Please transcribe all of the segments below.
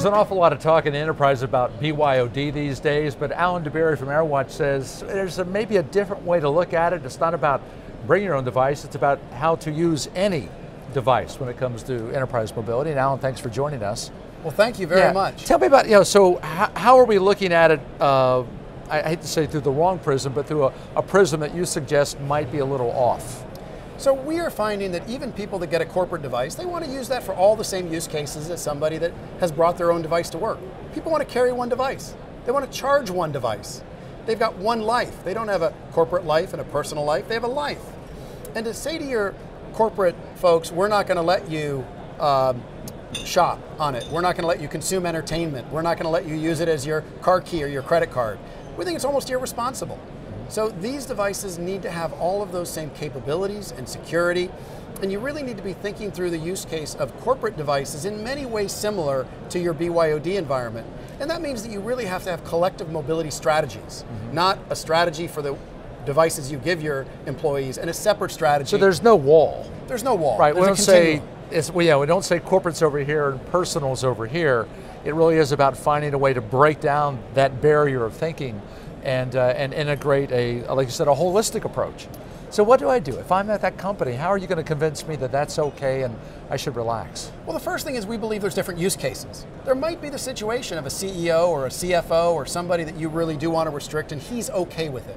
There's an awful lot of talk in the enterprise about BYOD these days, but Alan Dabbiere from AirWatch says there's a, maybe a different way to look at it. It's not about bring your own device, it's about how to use any device when it comes to enterprise mobility. And Alan, thanks for joining us. Well, thank you very yeah. much. Tell me about, you know, so how, how are we looking at it, uh, I hate to say through the wrong prism, but through a, a prism that you suggest might be a little off? So we are finding that even people that get a corporate device, they want to use that for all the same use cases as somebody that has brought their own device to work. People want to carry one device. They want to charge one device. They've got one life. They don't have a corporate life and a personal life. They have a life. And to say to your corporate folks, we're not going to let you um, shop on it. We're not going to let you consume entertainment. We're not going to let you use it as your car key or your credit card. We think it's almost irresponsible. So these devices need to have all of those same capabilities and security. And you really need to be thinking through the use case of corporate devices in many ways similar to your BYOD environment. And that means that you really have to have collective mobility strategies, mm -hmm. not a strategy for the devices you give your employees and a separate strategy. So there's no wall. There's no wall. Right, we don't say it's, well, yeah, we don't say corporates over here and personals over here. It really is about finding a way to break down that barrier of thinking and, uh, and integrate a, like you said, a holistic approach. So what do I do? If I'm at that company, how are you going to convince me that that's okay and I should relax? Well, the first thing is we believe there's different use cases. There might be the situation of a CEO or a CFO or somebody that you really do want to restrict and he's okay with it.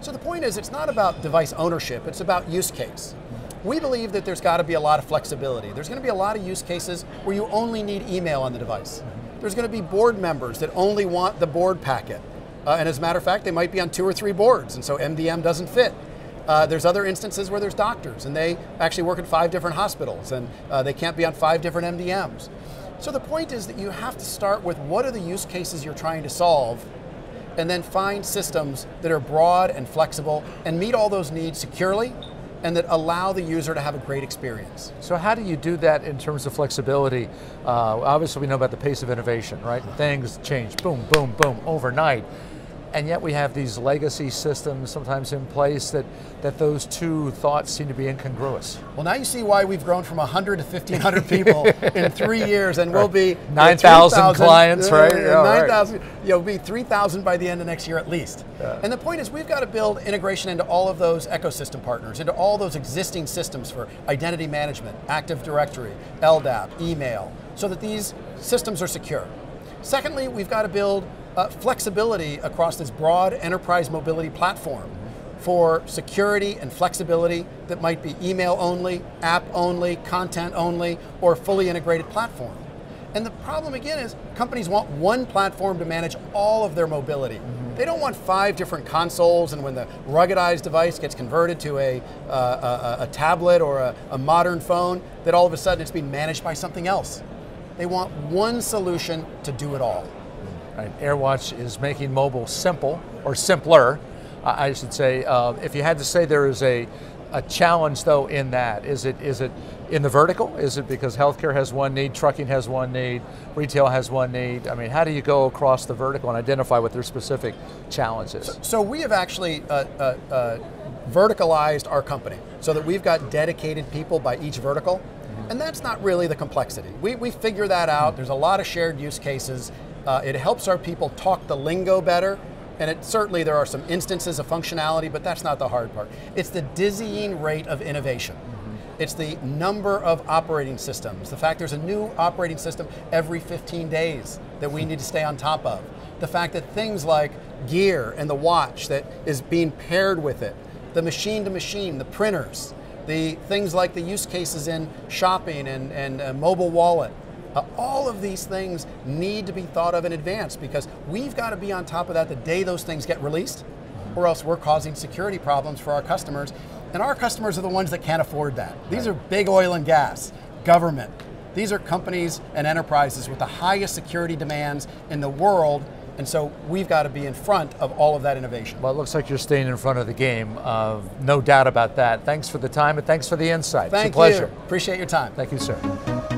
So the point is it's not about device ownership, it's about use case. We believe that there's got to be a lot of flexibility. There's going to be a lot of use cases where you only need email on the device. There's going to be board members that only want the board packet. Uh, and as a matter of fact, they might be on two or three boards, and so MDM doesn't fit. Uh, there's other instances where there's doctors, and they actually work at five different hospitals, and uh, they can't be on five different MDMs. So the point is that you have to start with what are the use cases you're trying to solve, and then find systems that are broad and flexible and meet all those needs securely and that allow the user to have a great experience. So how do you do that in terms of flexibility? Uh, obviously we know about the pace of innovation, right? Things change, boom, boom, boom, overnight and yet we have these legacy systems sometimes in place that, that those two thoughts seem to be incongruous. Well, now you see why we've grown from 100 to 1,500 people in three years, and we'll be 9,000 clients, uh, right? Uh, 9,000, right. you'll be 3,000 by the end of next year at least. Yeah. And the point is, we've got to build integration into all of those ecosystem partners, into all those existing systems for identity management, Active Directory, LDAP, email, so that these systems are secure. Secondly, we've got to build uh, flexibility across this broad enterprise mobility platform for security and flexibility that might be email only, app only, content only, or fully integrated platform. And the problem again is companies want one platform to manage all of their mobility. Mm -hmm. They don't want five different consoles and when the ruggedized device gets converted to a, uh, a, a, tablet or a, a modern phone, that all of a sudden it's being managed by something else. They want one solution to do it all. Right. AirWatch is making mobile simple, or simpler, I should say. Uh, if you had to say there is a, a challenge though in that, is it is it in the vertical? Is it because healthcare has one need, trucking has one need, retail has one need? I mean, how do you go across the vertical and identify what their specific challenge is? So, so we have actually uh, uh, uh verticalized our company so that we've got dedicated people by each vertical. Mm-hmm. And that's not really the complexity. We, we figure that out. There's a lot of shared use cases. Uh, it helps our people talk the lingo better. And it, certainly there are some instances of functionality, but that's not the hard part. It's the dizzying rate of innovation. Mm-hmm. It's the number of operating systems. The fact there's a new operating system every 15 days that we need to stay on top of. The fact that things like gear and the watch that is being paired with it, the machine to machine, the printers, the things like the use cases in shopping and, and mobile wallet, uh, all of these things need to be thought of in advance because we've got to be on top of that the day those things get released, or else we're causing security problems for our customers. And our customers are the ones that can't afford that. These are big oil and gas, government. These are companies and enterprises with the highest security demands in the world and so we've got to be in front of all of that innovation. Well, it looks like you're staying in front of the game. Uh, no doubt about that. Thanks for the time and thanks for the insight. Thank it's a pleasure. You. Appreciate your time. Thank you, sir.